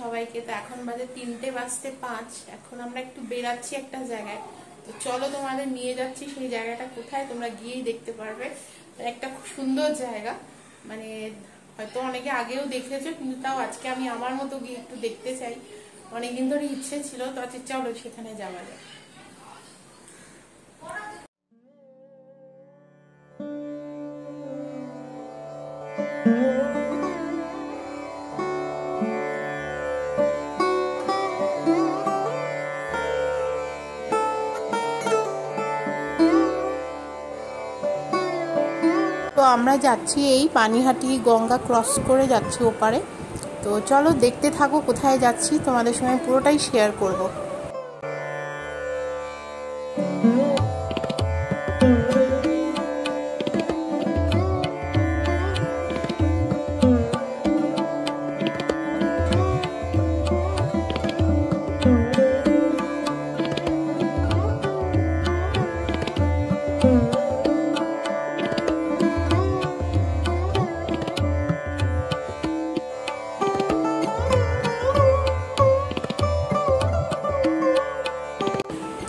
সবাইকে। তো এখন বাজে তিনটে বাজতে পাঁচ। এখন আমরা একটু বেরাচ্ছি একটা জায়গায়। তো চলো তোমাদের নিয়ে যাচ্ছি সেই জায়গাটা কোথায়, তোমরা গিয়েই দেখতে পারবে। একটা খুব সুন্দর জায়গা। মানে হয়তো অনেকে আগেও দেখেছ, কিন্তু তাও আজকে আমি আমার মতো গিয়ে একটু দেখতে চাই। অনেকদিন ধরে ইচ্ছে ছিল, তো আজকে চলো সেখানে যাওয়া যায় তো আমরা যাচ্ছি এই পানিহাটি গঙ্গা ক্রস করে যাচ্ছি ওপারে। তো চলো দেখতে থাকো কোথায় যাচ্ছি। তোমাদের সঙ্গে পুরোটাই শেয়ার করব।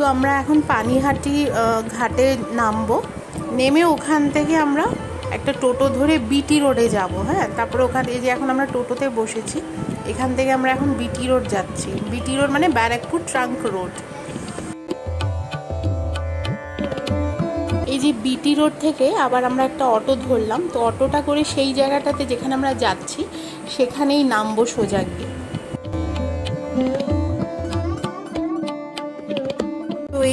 তো আমরা এখন পানিহাটি ঘাটে নামবো। নেমে ওখান থেকে আমরা একটা টোটো ধরে বিটি রোডে যাব হ্যাঁ? তারপরে ওখান এই যে এখন আমরা টোটোতে বসেছি, এখান থেকে আমরা এখন বিটি রোড যাচ্ছি। বিটি রোড মানে ব্যারাকপুর ট্রাঙ্ক রোড। এই যে বিটি রোড থেকে আবার আমরা একটা অটো ধরলাম, তো অটোটা করে সেই জায়গাটাতে যেখানে আমরা যাচ্ছি, সেখানেই নামবো সোজা গিয়ে।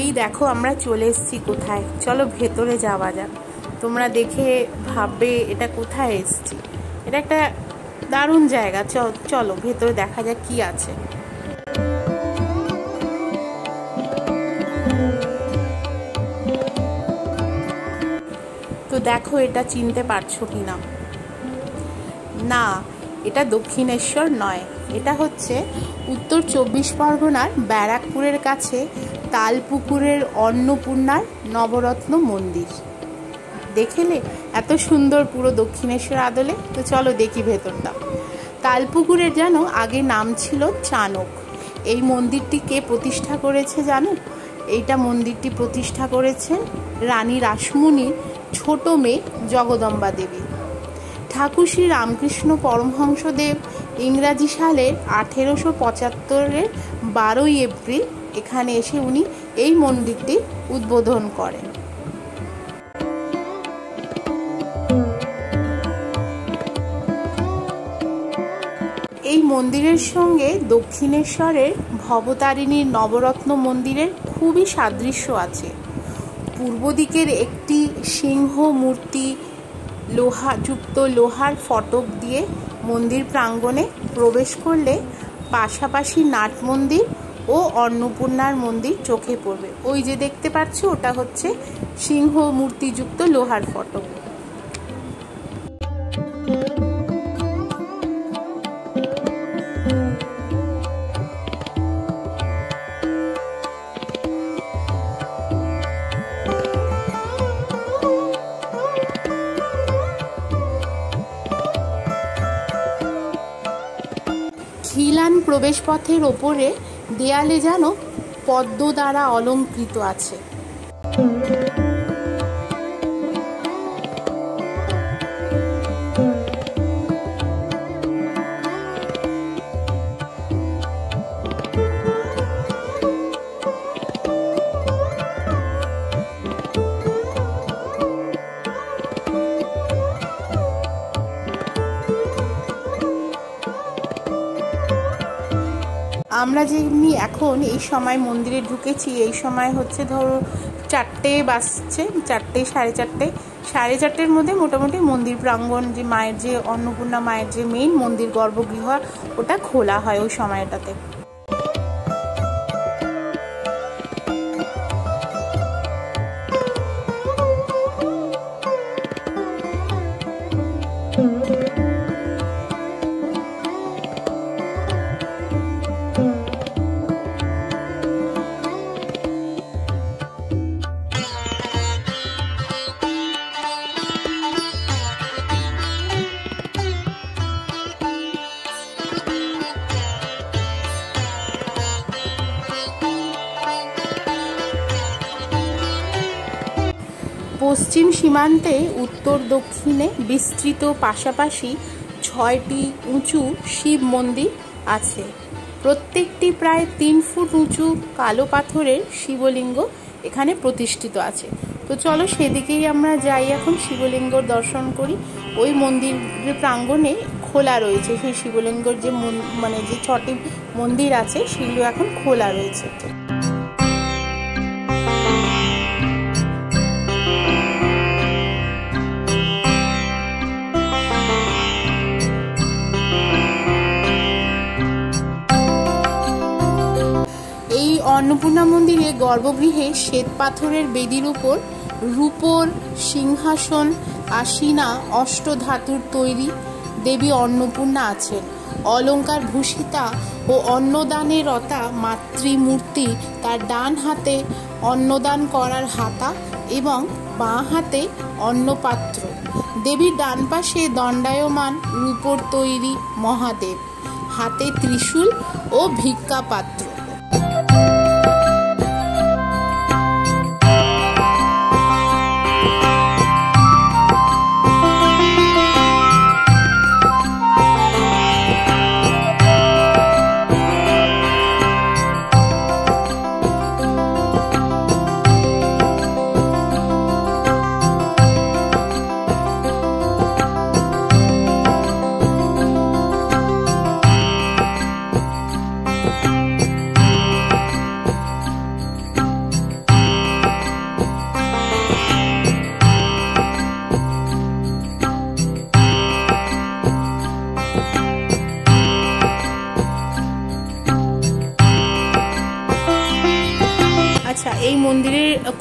এই দেখো আমরা চলে এসেছি কোথায়। চলো ভেতরে যাওয়া যাক। তোমরা দেখে ভাববে এটা কোথায় এসছি। এটা একটা দারুণ জায়গা। চলো ভেতরে দেখা যাক কি আছে। তো দেখো এটা চিনতে পারছ কি না না, এটা দক্ষিণেশ্বর নয়। এটা হচ্ছে উত্তর চব্বিশ পরগনার ব্যারাকপুরের কাছে তালপুকুরের অন্নপূর্ণার নবরত্ন মন্দির। দেখেলে এত সুন্দর পুরো দক্ষিণেশ্বর আদলে? তো চলো দেখি ভেতরটা। তালপুকুরের যেন আগে নাম ছিল চানক এই মন্দিরটি কে প্রতিষ্ঠা করেছে জানো? এইটা মন্দিরটি প্রতিষ্ঠা করেছেন রানী রাসমণির ছোট মেয়ে জগদম্বা দেবী। ঠাকুর শ্রী রামকৃষ্ণ পরমহংসদেব ইংরাজি সালের আঠেরোশো পঁচাত্তরের বারোই এপ্রিল এখানে এসে উনি এই মন্দিরটি উদ্বোধন করেন। এই মন্দিরের সঙ্গে দক্ষিণেশ্বরের ভবতারিণীর নবরত্ন মন্দিরের খুবই সাদৃশ্য আছে। পূর্ব দিকের একটি সিংহ মূর্তি লোহা, যুক্ত লোহার ফটক দিয়ে মন্দির প্রাঙ্গণে প্রবেশ করলে পাশাপাশি নাট মন্দির ও অন্নপূর্ণার মন্দির চোখে পড়বে। ওই যে দেখতে পাচ্ছ, ওটা হচ্ছে সিংহ মূর্তিযুক্ত লোহার ফটক। খিলান প্রবেশপথের ওপরে দেয়ালে যেন পদ্ম দ্বারা অলঙ্কৃত আছে। আমরা যেমনি এখন এই সময় মন্দিরে ঢুকেছি, এই সময় হচ্ছে ধরো চারটে বাসছে চারটে, সাড়ে চারটে। সাড়ে চারটের মধ্যে মোটামুটি মন্দির প্রাঙ্গণ যে মায়ের যে অন্নপূর্ণা মায়ের যে মেইন মন্দির গর্ভগৃহ, ওটা খোলা হয় ওই সময়টাতে। পশ্চিম সীমান্তে, উত্তর দক্ষিণে বিস্তৃত পাশাপাশি ছয়টি উঁচু শিব মন্দির আছে। প্রত্যেকটি প্রায় তিন ফুট উঁচু কালো পাথরের শিবলিঙ্গ এখানে প্রতিষ্ঠিত আছে। তো চলো সেদিকেই আমরা যাই এখন, শিবলিঙ্গর দর্শন করি। ওই মন্দিরের প্রাঙ্গণে খোলা রয়েছে। সেই শিবলিঙ্গর যে মানে যে ছটি মন্দির আছে, সেগুলো এখন খোলা রয়েছে। গর্ভগৃহে শ্বেত পাথরের বেদির উপর রূপর সিংহাসন, আসিনা, অষ্টধাতুর তৈরি দেবী অন্নপূর্ণা আছেন। অলঙ্কার ভূষিতা ও অন্নদানের রতা মাতৃমূর্তি তার ডান হাতে অন্নদান করার হাতা এবং বাঁ হাতে অন্নপাত্র। দেবীর ডান পাশে দণ্ডায়মান রূপর তৈরি মহাদেব। হাতে ত্রিশূল ও ভিক্ষা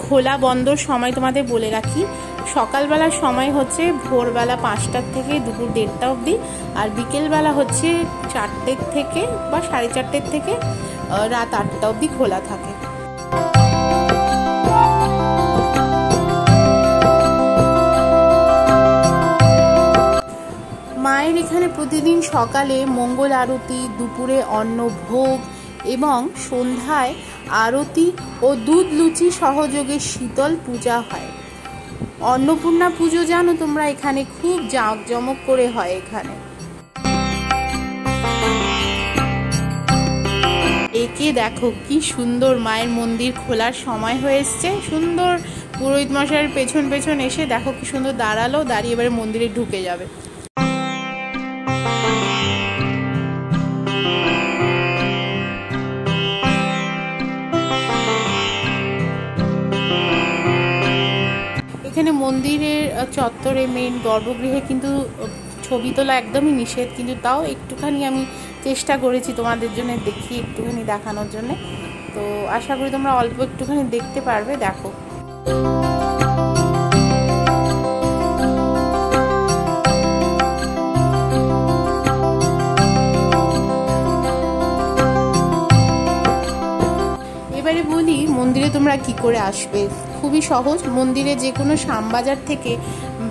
খোলা বন্ধর সময় তোমাদের বলে রাখি। সকালবেলার সময় হচ্ছে ভোরবেলা পাঁচটার থেকে দুপুর দেড়টা অবধি, আর বিকেলবেলা হচ্ছে চারটের থেকে বা সাড়ে চারটের থেকে রাত আটটা অবধি খোলা থাকে। মায়ের এখানে প্রতিদিন সকালে মঙ্গল আরতি, দুপুরে অন্ন ভোগ এবং সন্ধ্যায় আরতি ও দুধ লুচি সহযোগে শীতল পূজা হয়। অন্নপূর্ণা পুজো জানো তোমরা এখানে খুব জাঁকজমক করে হয় এখানে। একে দেখো কি সুন্দর মায়ের মন্দির খোলার সময় হয়ে এসছে। সুন্দর পুরোহিত মশাইয়ের পেছন পেছন এসে দেখো কি সুন্দর দাঁড়াল, দাঁড়িয়ে এবারে মন্দিরে ঢুকে যাবে। মন্দিরের চত্বরে মেন গর্ভগৃহে কিন্তু ছবি তোলা একদমই নিষেধ। কিন্তু তাও একটুখানি আমি চেষ্টা করেছি তোমাদের জন্য দেখি, একটুখানি দেখানোর জন্য। তো আশা করি তোমরা অল্প একটুখানি দেখতে পারবে, দেখো। এবারে বলি, মন্দিরে তোমরা কি করে আসবে? খুবই সহজ। মন্দিরে যে কোনো শ্যামবাজার থেকে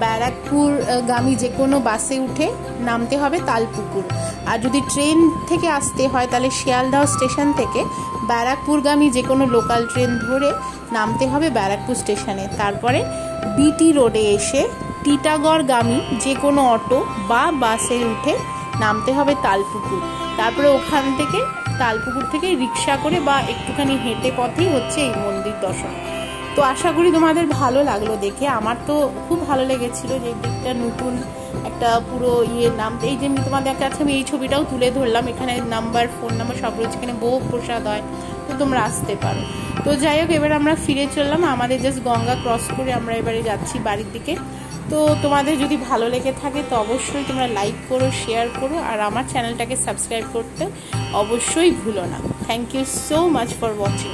ব্যারাকপুর গামী যে কোনো বাসে উঠে নামতে হবে তালপুকুর। আর যদি ট্রেন থেকে আসতে হয়, তাহলে শিয়ালদহ স্টেশন থেকে ব্যারাকপুরগামী যে কোনো লোকাল ট্রেন ধরে নামতে হবে ব্যারাকপুর স্টেশনে। তারপরে বিটি রোডে এসে টিটাগড়গামী যে কোনো অটো বা বাসে উঠে নামতে হবে তালপুকুর। তারপরে ওখান থেকে, তালপুকুর থেকে রিক্সা করে বা একটুখানি হেঁটে পথেই হচ্ছে এই মন্দির দর্শন। তো আশা করি তোমাদের ভালো লাগল দেখে। আমার তো খুব ভালো লেগেছিল যে দিকটা নতুন একটা পুরো ইয়ে নাম। এই যে তোমাদের কাছে আমি এই ছবিটাও তুলে ধরলাম, এখানে নাম্বার ফোন নাম্বার সব রয়েছে, এখানে বহু প্রসাদ হয়, তো তোমরা আসতে পারো। তো যাই হোক, এবার আমরা ফিরে চললাম, আমাদের জাস্ট গঙ্গা ক্রস করে আমরা এবারে যাচ্ছি বাড়ির দিকে। তো তোমাদের যদি ভালো লেগে থাকে তো অবশ্যই তোমরা লাইক করো শেয়ার করো, আর আমার চ্যানেলটাকে সাবস্ক্রাইব করতে অবশ্যই ভুলো না। Thank you so much for watching